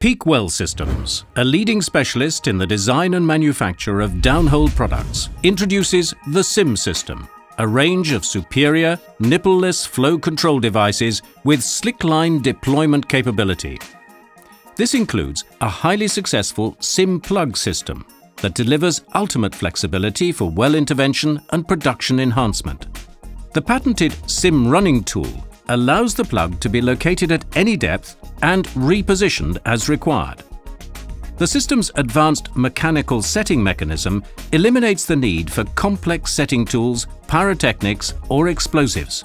Peak Well Systems, a leading specialist in the design and manufacture of downhole products, introduces the SIM system, a range of superior, nippleless flow control devices with slickline deployment capability. This includes a highly successful SIM plug system that delivers ultimate flexibility for well intervention and production enhancement. The patented SIM running tool allows the plug to be located at any depth and repositioned as required. The system's advanced mechanical setting mechanism eliminates the need for complex setting tools, pyrotechnics or explosives.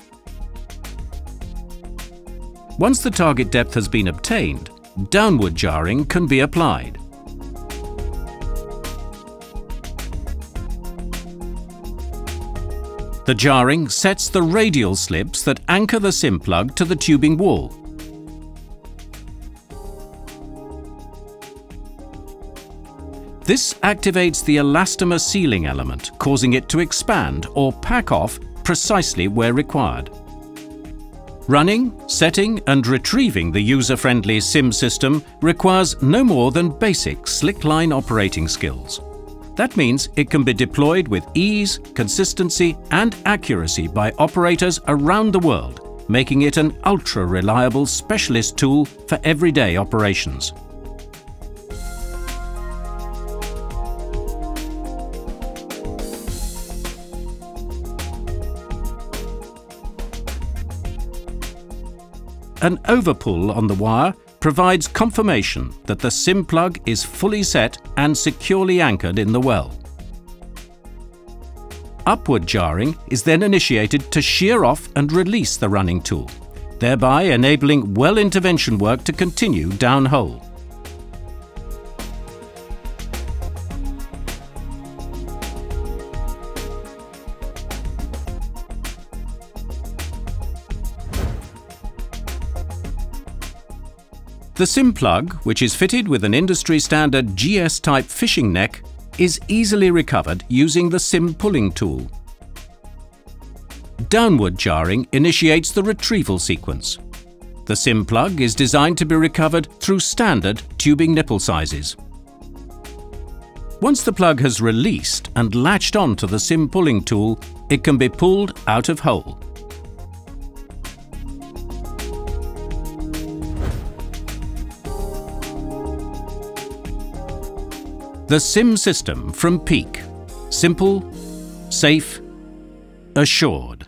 Once the target depth has been obtained, downward jarring can be applied. The jarring sets the radial slips that anchor the SIM plug to the tubing wall. This activates the elastomer sealing element, causing it to expand or pack off precisely where required. Running, setting and retrieving the user-friendly SIM system requires no more than basic slickline operating skills. That means it can be deployed with ease, consistency and accuracy by operators around the world, making it an ultra-reliable specialist tool for everyday operations. An overpull on the wire provides confirmation that the SIM plug is fully set and securely anchored in the well. Upward jarring is then initiated to shear off and release the running tool, thereby enabling well intervention work to continue downhole. The SIM plug, which is fitted with an industry standard GS-type fishing neck, is easily recovered using the SIM pulling tool. Downward jarring initiates the retrieval sequence. The SIM plug is designed to be recovered through standard tubing nipple sizes. Once the plug has released and latched onto the SIM pulling tool, it can be pulled out of hole. The SIM system from Peak. Simple, safe, assured.